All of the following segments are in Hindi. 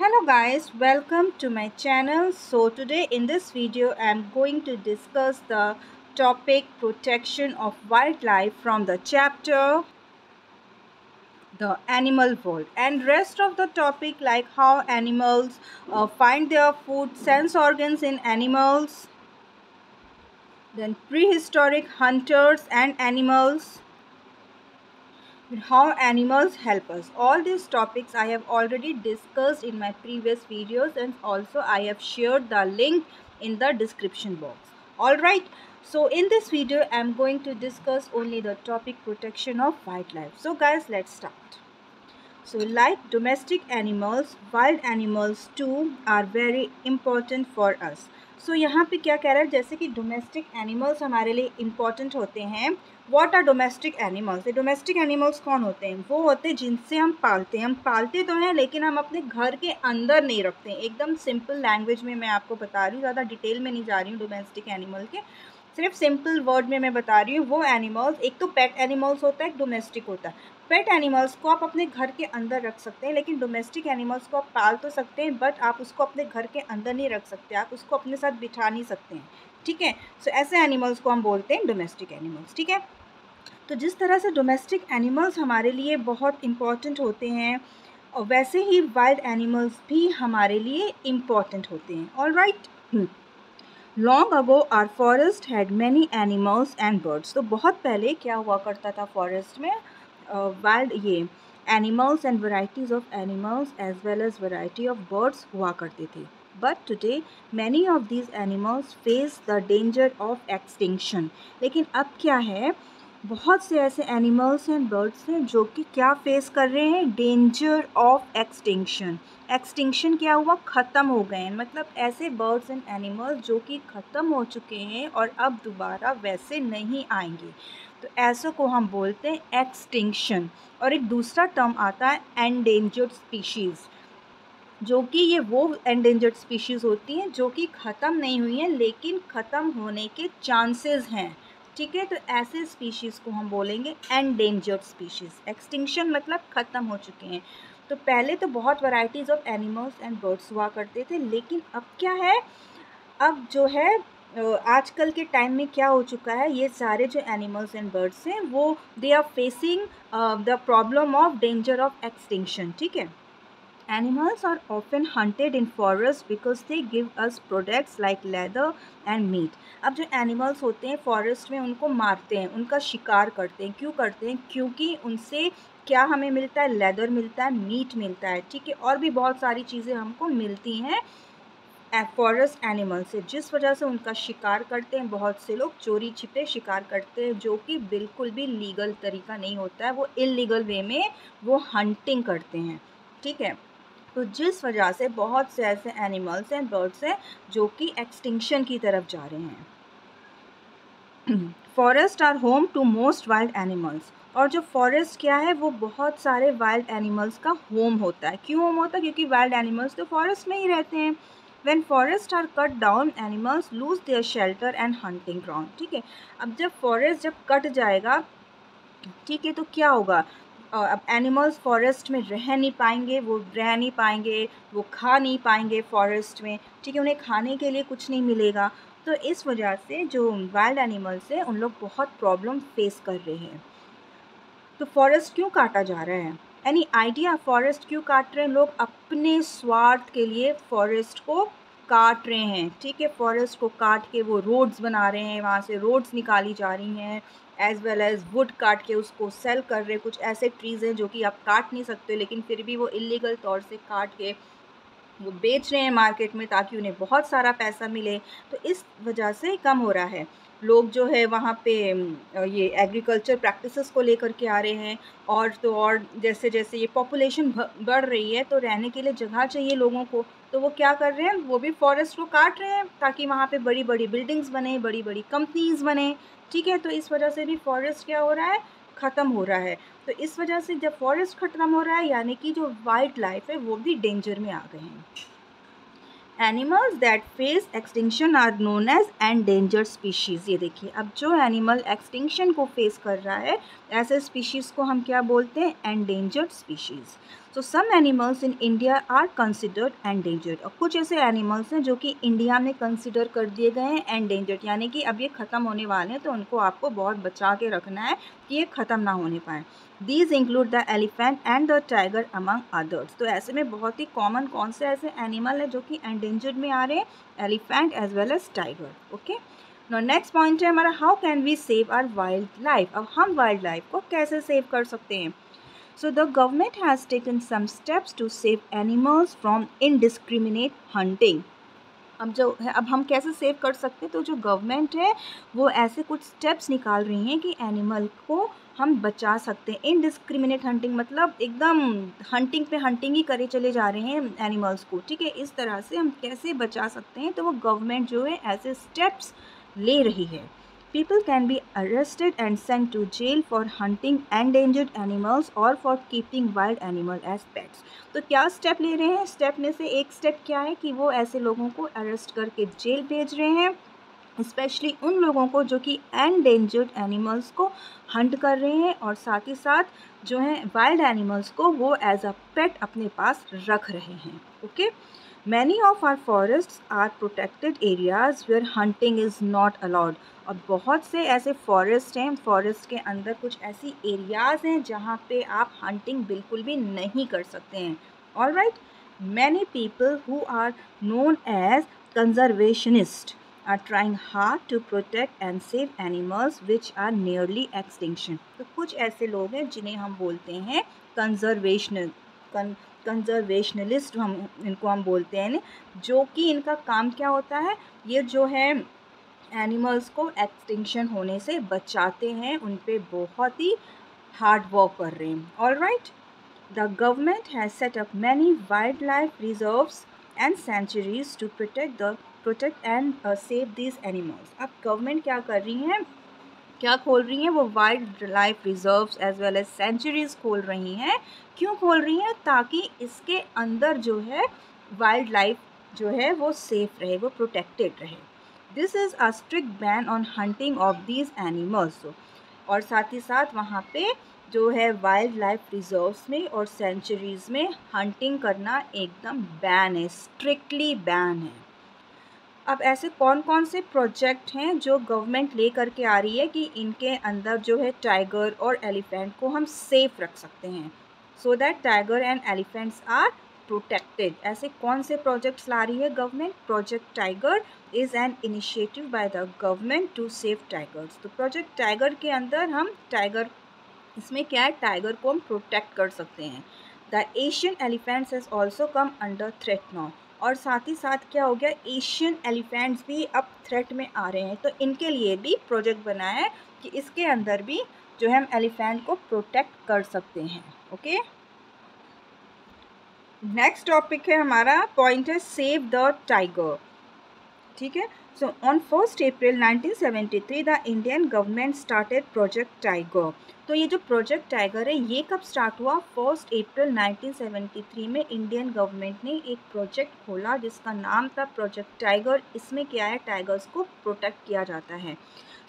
hello guys welcome to my channel. So today in this video i am going to discuss the topic protection of wildlife from the chapter the animal world. And rest of the topic like how animals uh, find their food sense organs in animals then prehistoric hunters and animals how animals help us. All these topics i have already discussed in my previous videos and also i have shared the link in the description box. All right. So in this video i am going to discuss only the topic protection of wildlife. So guys let's start so like domestic animals wild animals too are very important for us. So so, यहाँ पे क्या कह रहा है? जैसे कि डोमेस्टिक एनिमल्स हमारे लिए इंपॉर्टेंट होते हैं। वॉट आर डोमेस्टिक एनिमल्स ये डोमेस्टिक एनिमल्स कौन होते हैं? वो होते हैं जिनसे हम पालते हैं। हम पालते तो हैं लेकिन हम अपने घर के अंदर नहीं रखते हैं। एकदम सिंपल लैंग्वेज में मैं आपको बता रही हूँ ज़्यादा डिटेल में नहीं जा रही हूँ डोमेस्टिक एनिमल के। सिर्फ़ सिंपल वर्ड में मैं बता रही हूँ वो एनिमल्स एक तो पेट एनिमल्स होता है एक डोमेस्टिक होता है। पेट एनिमल्स को आप अपने घर के अंदर रख सकते हैं, लेकिन डोमेस्टिक एनिमल्स को आप पाल तो सकते हैं, बट आप उसको अपने घर के अंदर नहीं रख सकते, आप उसको अपने साथ बिठा नहीं सकते हैं, ठीक है? सो ऐसे एनिमल्स को हम बोलते हैं डोमेस्टिक एनिमल्स, ठीक है? तो जिस तरह से डोमेस्टिक एनिमल्स हमारे लिए बहुत इंपॉर्टेंट होते हैं, और वैसे ही वाइल्ड एनिमल्स भी हमारे लिए इंपॉर्टेंट होते हैं all right long ago our forest had many animals and birds तो बहुत पहले क्या हुआ करता था फॉरेस्ट में? वाइल्ड uh, ये animals and varieties of animals as well as variety of birds हुआ करते थे. But today many of these animals face the danger of extinction लेकिन अब क्या है? बहुत से ऐसे एनिमल्स एंड बर्ड्स हैं जो कि क्या फेस कर रहे हैं? डेंजर ऑफ़ एक्सटिंक्शन एक्सटिंक्शन क्या हुआ? ख़त्म हो गए हैं। मतलब ऐसे बर्ड्स एंड एनिमल्स जो कि ख़त्म हो चुके हैं और अब दोबारा वैसे नहीं आएँगे। तो ऐसों को हम बोलते हैं एक्सटिंक्शन और एक दूसरा टर्म आता है एंडेंजर्ड स्पीशीज़ जो कि ये वो एंडेंजर्ड स्पीशीज़ होती हैं जो कि ख़त्म नहीं हुई हैं, लेकिन ख़त्म होने के चांसेस हैं। ठीक है तो ऐसे स्पीशीज़ को हम बोलेंगे एंडेंजर्ड स्पीशीज़ एक्सटिंक्शन मतलब ख़त्म हो चुके हैं। तो पहले तो बहुत varieties of animals and birds हुआ करते थे, लेकिन अब क्या है? अब जो है आजकल के टाइम में क्या हो चुका है, ये सारे जो एनिमल्स एंड बर्ड्स हैं, वो they are facing the problem of danger of extinction ठीक है? Animals are often hunted in forest because they give us products like leather and meat अब जो एनिमल्स होते हैं फॉरेस्ट में उनको मारते हैं, उनका शिकार करते हैं। क्यों करते हैं? क्योंकि उनसे क्या हमें मिलता है? लेदर मिलता है मीट मिलता है, ठीक है? और भी बहुत सारी चीज़ें हमको मिलती हैं। फॉरेस्ट एनिमल से, जिस वजह से उनका शिकार करते हैं, बहुत से लोग चोरी छिपे शिकार करते हैं, जो कि बिल्कुल भी लीगल तरीका नहीं होता है, वो इलीगल वे में वो हंटिंग करते हैं, ठीक है? तो जिस वजह से बहुत से ऐसे एनिमल्स हैं बर्ड्स हैं, जो कि एक्सटिंक्शन की तरफ़ जा रहे हैं। Forest are home to most wild animals और जो फॉरेस्ट क्या है, वो बहुत सारे वाइल्ड एनिमल्स का होम होता है। क्यों होम होता है? क्योंकि वाइल्ड एनिमल्स तो फॉरेस्ट में ही रहते हैं। When forest are cut down animals lose their shelter and hunting ground ठीक है? अब जब फॉरेस्ट जब कट जाएगा, ठीक है तो क्या होगा? अब एनिमल्स फॉरेस्ट में रह नहीं पाएँगे, वो रह नहीं पाएँगे, वो खा नहीं पाएँगे फॉरेस्ट में, ठीक है? उन्हें खाने के लिए कुछ नहीं मिलेगा। तो इस वजह से जो वाइल्ड एनिमल्स हैं, उन लोग बहुत प्रॉब्लम फेस कर रहे हैं। तो फॉरेस्ट क्यों काटा जा रहा है? एनी आइडिया फॉरेस्ट क्यों काट रहे हैं? लोग अपने स्वार्थ के लिए फॉरेस्ट को काट रहे हैं। ठीक है फॉरेस्ट को काट के वो रोड्स बना रहे हैं, वहाँ से रोड्स निकाली जा रही हैं एज़ वेल एज़ वुड काट के उसको सेल कर रहे हैं। कुछ ऐसे ट्रीज़ हैं जो कि आप काट नहीं सकते, लेकिन फिर भी वो इलीगल तौर से काट के वो बेच रहे हैं मार्केट में ताकि उन्हें बहुत सारा पैसा मिले। तो इस वजह से कम हो रहा है। लोग जो है वहाँ पे ये एग्रीकल्चर प्रैक्टिसेस को लेकर के आ रहे हैं और तो और जैसे जैसे ये पॉपुलेशन बढ़ रही है तो रहने के लिए जगह चाहिए लोगों को तो वो क्या कर रहे हैं? वो भी फॉरेस्ट को काट रहे हैं ताकि वहाँ पे बड़ी बड़ी बिल्डिंग्स बने बड़ी बड़ी कंपनीज़ बने। ठीक है तो इस वजह से भी फॉरेस्ट क्या हो रहा है? ख़त्म हो रहा है। तो इस वजह से जब फॉरेस्ट ख़त्म हो रहा है, यानी कि जो वाइल्ड लाइफ है, वो भी डेंजर में आ गए हैं। Animals that face extinction are known as endangered species ये देखिए, अब जो एनिमल एक्सटिंक्शन को फेस कर रहा है, ऐसे स्पीशीज़ को हम क्या बोलते हैं? Endangered species so some animals in India are considered endangered और कुछ ऐसे एनिमल्स हैं जो कि इंडिया में कंसिडर कर दिए गए हैं एंडेंजर्ड यानी कि अब ये ख़त्म होने वाले हैं तो उनको आपको बहुत बचा के रखना है कि ये ख़त्म ना होने पाए। These include the elephant and the tiger among others तो ऐसे में बहुत ही कॉमन कौन से ऐसे एनिमल है जो कि एंडेंजर्ड में आ रहे हैं? Elephant as well as tiger okay next point है हमारा how can we save our wildlife अब हम वाइल्ड लाइफ को कैसे सेव कर सकते हैं? So, the government has taken some steps to save animals from indiscriminate hunting. अब जो है, अब हम कैसे सेव कर सकते हैं? तो जो गवर्नमेंट है, वो ऐसे कुछ स्टेप्स निकाल रही हैं कि एनिमल को हम बचा सकते हैं। इनडिस्क्रिमिनेट हंटिंग मतलब एकदम हंटिंग पे हंटिंग ही करे चले जा रहे हैं एनिमल्स को, ठीक है? इस तरह से हम कैसे बचा सकते हैं? तो वो गवर्नमेंट जो है ऐसे स्टेप्स ले रही है। People can be arrested and sent to jail for hunting endangered animals or for keeping wild animal as pets. तो क्या स्टेप ले रहे हैं? स्टेप में से एक स्टेप क्या है कि वो ऐसे लोगों को अरेस्ट करके जेल भेज रहे हैं। स्पेशली उन लोगों को जो कि एंडेंजर्ड एनिमल्स को हंट कर रहे हैं और साथ ही साथ जो है वाइल्ड एनिमल्स को वो एज अ पेट अपने पास रख रहे हैं okay many of our forest are protected areas where hunting is not allowed और बहुत से ऐसे फॉरेस्ट हैं फॉरेस्ट के अंदर कुछ ऐसी एरियाज़ हैं जहाँ पे आप हंटिंग बिल्कुल भी नहीं कर सकते हैं all right many people who are known as conservationist are trying hard to protect and save animals which are nearly extinction तो कुछ ऐसे लोग हैं जिन्हें हम बोलते हैं कंजर्वेशनल कंजर्वेशनलिस्ट हम, इनको हम बोलते हैं जो कि इनका काम क्या होता है? ये जो है एनिमल्स को एक्सटिंक्शन होने से बचाते हैं, उन पर बहुत ही हार्ड वर्क कर रहे हैं। All right the government has set up many wildlife reserves and sanctuaries to protect the protect and save this animals अब गवर्नमेंट क्या कर रही हैं? क्या खोल रही हैं? वो wildlife reserves as well as sanctuaries खोल रही हैं। क्यों खोल रही हैं? ताकि इसके अंदर जो है वाइल्ड लाइफ जो है, वो सेफ़ रहे, वो प्रोटेक्टेड रहे। This is a strict ban on hunting of these animals और साथ ही साथ वहाँ पे जो है वाइल्ड लाइफ रिजर्व्स में और सेंचुरीज़ में हंटिंग करना एकदम बैन है स्ट्रिक्टली बैन है। अब ऐसे कौन कौन से प्रोजेक्ट हैं जो गवर्नमेंट ले करके आ रही है कि इनके अंदर जो है टाइगर और एलिफेंट को हम सेफ़ रख सकते हैं? So that tiger and elephants are protected ऐसे कौन से प्रोजेक्ट्स ला रही है government? Project Tiger is an initiative by the government to save tigers तो प्रोजेक्ट टाइगर के अंदर हम टाइगर इसमें क्या है? टाइगर को हम प्रोटेक्ट कर सकते हैं। The Asian elephants has also come under threat now और साथ ही साथ क्या हो गया एशियन एलिफेंट्स भी अब थ्रेट में आ रहे हैं। तो इनके लिए भी प्रोजेक्ट बनाया है कि इसके अंदर भी जो है हम एलिफेंट को प्रोटेक्ट कर सकते हैं ओके नेक्स्ट टॉपिक है हमारा पॉइंट है सेव द टाइगर ठीक है? So on first April 1973 the Indian government started Project Tiger तो ये जो प्रोजेक्ट टाइगर है, ये कब स्टार्ट हुआ? फ़र्स्ट अप्रैल 1973 में इंडियन गवर्नमेंट ने एक प्रोजेक्ट खोला जिसका नाम था प्रोजेक्ट टाइगर इसमें क्या है? टाइगर्स को प्रोटेक्ट किया जाता है।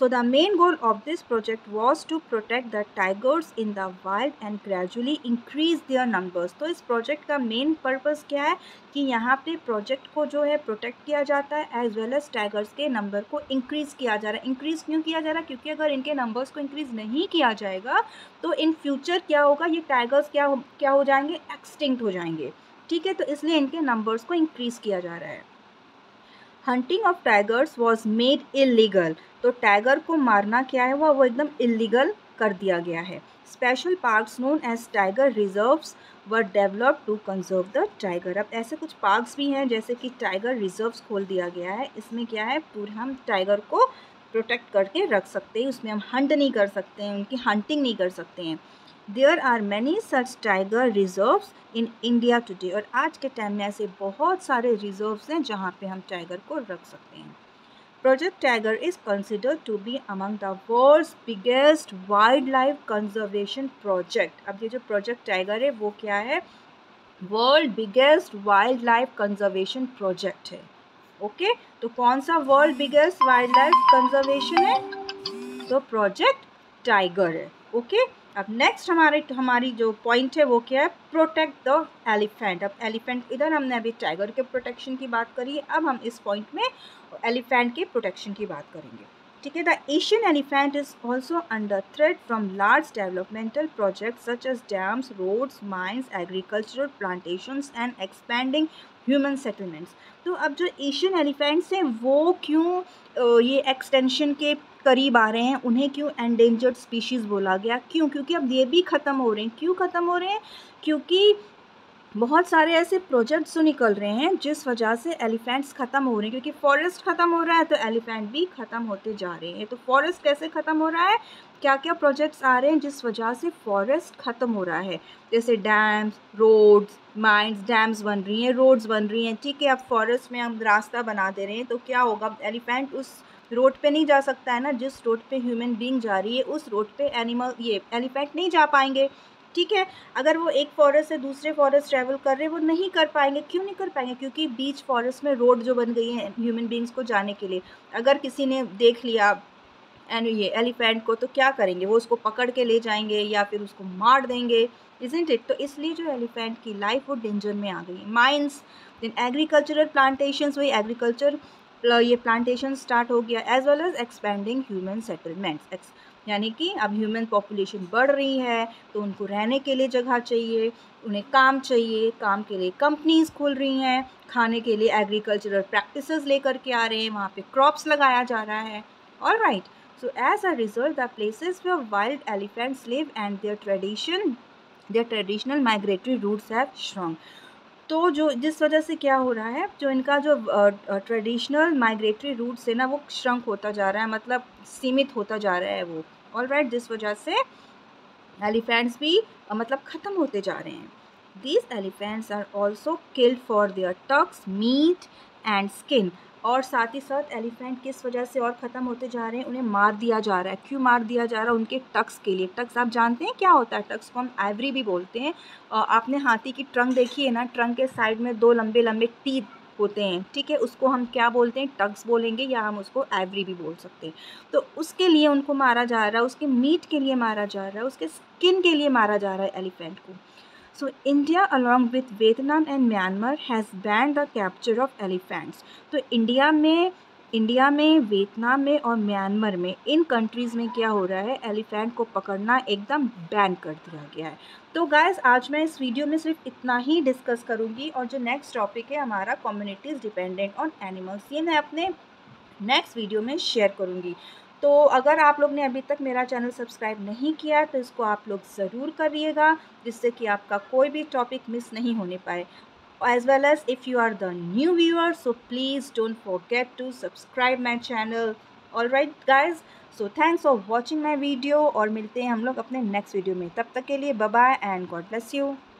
So the main goal of this project was to protect the tigers in the wild and gradually increase their numbers. तो इस प्रोजेक्ट का मेन पर्पज़ क्या है? कि यहाँ पे प्रोजेक्ट को जो है प्रोटेक्ट किया जाता है एज वेल एज टाइगर्स के नंबर को इंक्रीज़ किया जा रहा है। इंक्रीज़ क्यों किया जा रहा है? क्योंकि अगर इनके नंबर्स को इंक्रीज़ नहीं किया जाएगा तो इन फ्यूचर क्या होगा? ये टाइगर्स क्या हो क्या हो जाएँगे? एक्सटिंक्ट हो जाएँगे। ठीक है? तो इसलिए इनके नंबर्स को इंक्रीज़ किया जा रहा है। Hunting of tigers was made illegal तो टाइगर को मारना क्या है? वो वो एकदम इलीगल कर दिया गया है। Special parks known as tiger reserves were develop to conserve the tiger अब ऐसे कुछ पार्क्स भी हैं, जैसे कि टाइगर रिजर्व्स खोल दिया गया है। इसमें क्या है? पूरे हम टाइगर को प्रोटेक्ट करके रख सकते हैं, उसमें हम हंट नहीं कर सकते हैं, उनकी हंटिंग नहीं कर सकते हैं। There are many such tiger reserves in India today और आज के टाइम में ऐसे बहुत सारे रिजर्व्स हैं जहाँ पे हम टाइगर को रख सकते हैं। Project Tiger is considered to be among the world's biggest wildlife conservation project अब ये जो प्रोजेक्ट टाइगर है, वो क्या है? World biggest wildlife conservation project है। ओके तो कौन सा world biggest wild life conservation है? तो प्रोजेक्ट टाइगर है। ओके अब नेक्स्ट हमारे, हमारी जो पॉइंट है वो क्या है? प्रोटेक्ट द एलिफेंट अब एलिफेंट इधर हमने अभी टाइगर के प्रोटेक्शन की बात करी है। अब हम इस पॉइंट में एलिफेंट के प्रोटेक्शन की बात करेंगे। ठीक है? The Asian elephant is also under threat from large developmental project such as dams roads mines agricultural plantation and expanding human settlements तो अब जो एशियन एलिफेंट्स हैं, वो क्यों ये एक्सटेंशन के करीब आ रहे हैं? उन्हें क्यों एंडेंजर्ड स्पीशीज़ बोला गया? क्यों? क्योंकि अब ये भी ख़त्म हो रहे हैं। क्यों ख़त्म हो रहे हैं? क्योंकि बहुत सारे ऐसे प्रोजेक्ट्स जो निकल रहे हैं, जिस वजह से एलिफेंट्स ख़त्म हो रहे हैं, क्योंकि फॉरेस्ट ख़त्म हो रहा है तो एलिफेंट भी ख़त्म होते जा रहे हैं। तो फॉरेस्ट कैसे ख़त्म हो रहा है? क्या क्या प्रोजेक्ट्स आ रहे हैं, जिस वजह से फॉरेस्ट ख़त्म हो रहा है? जैसे डैम्स रोड्स माइंस डैम्स बन रही हैं रोड्स बन रही हैं, ठीक है, अब फॉरेस्ट में हम रास्ता बना दे रहे हैं तो क्या होगा? एलिफेंट उस रोड पे नहीं जा सकता है ना? जिस रोड पे ह्यूमन बींग जा रही है, उस रोड पे एनिमल ये एलिफेंट नहीं जा पाएँगे। ठीक है, अगर वो एक फॉरेस्ट से दूसरे फॉरेस्ट ट्रैवल कर रहे हैं, वो नहीं कर पाएँगे, क्यों नहीं कर पाएँगे? क्योंकि बीच फॉरेस्ट में रोड जो बन गई है ह्यूमन बींग्स को जाने के लिए। अगर किसी ने देख लिया एंड ये एलिफेंट को तो क्या करेंगे? वो उसको पकड़ के ले जाएँगे या फिर उसको मार देंगे? इजेंट इट तो इसलिए जो एलिफेंट की लाइफ वो डेंजर में आ गई माइंस देन एग्रीकल्चरल प्लांटेशन वही एग्रीकल्चर ये प्लांटेशन स्टार्ट हो गया as well as expanding human settlements यानी कि अब ह्यूमन पॉपुलेशन बढ़ रही है तो उनको रहने के लिए जगह चाहिए, उन्हें काम चाहिए, काम के लिए कंपनीज़ खुल रही हैं, खाने के लिए एग्रीकल्चरल प्रैक्टिसेस लेकर के आ रहे हैं, वहाँ पे क्रॉप्स लगाया जा रहा है। All right so as a result, the places where wild elephants live and their tradition, their traditional migratory routes have shrunk. तो जो, जिस वजह से क्या हो रहा है, जो इनका जो ट्रेडिशनल माइग्रेटरी रूट्स है ना वो श्रंक होता जा रहा है मतलब सीमित होता जा रहा है वो। ऑल राइट जिस वजह से एलिफेंट्स भी मतलब ख़त्म होते जा रहे हैं। These elephants are also killed for their tusks meat and skin और साथ ही साथ एलिफेंट किस वजह से और ख़त्म होते जा रहे हैं? उन्हें मार दिया जा रहा है। क्यों मार दिया जा रहा है? उनके टक्स के लिए। टक्स आप जानते हैं क्या होता है? टक्स को हम एवरी भी बोलते हैं। आपने हाथी की ट्रंक देखी है ना? ट्रंक के साइड में दो लंबे लंबे टीथ होते हैं, ठीक है? उसको हम क्या बोलते हैं? टग्स बोलेंगे या हम उसको एवरी भी बोल सकते हैं। तो उसके लिए उनको मारा जा रहा है उसके मीट के लिए मारा जा रहा है उसके स्किन के लिए मारा जा रहा है एलिफेंट को। So India along with Vietnam and Myanmar has banned the capture of elephants तो इंडिया में इंडिया में, वियतनाम में और म्यांमार में, इन कंट्रीज़ में क्या हो रहा है? एलिफेंट को पकड़ना एकदम बैन कर दिया गया है। तो गाइस आज मैं इस वीडियो में सिर्फ़ इतना ही डिस्कस करूँगी और जो नेक्स्ट टॉपिक है, हमारा कम्युनिटीज़ डिपेंडेंट ऑन एनिमल्स ये मैं अपने नेक्स्ट वीडियो में शेयर करूँगी। तो अगर आप लोग ने अभी तक मेरा चैनल सब्सक्राइब नहीं किया है तो इसको आप लोग ज़रूर करिएगा, जिससे कि आपका कोई भी टॉपिक मिस नहीं होने पाए। As well as if you are the new viewer so please don't forget to subscribe my channel alright guys so thanks for watching my video और मिलते हैं हम लोग अपने next video में तब तक के लिए bye bye and God bless you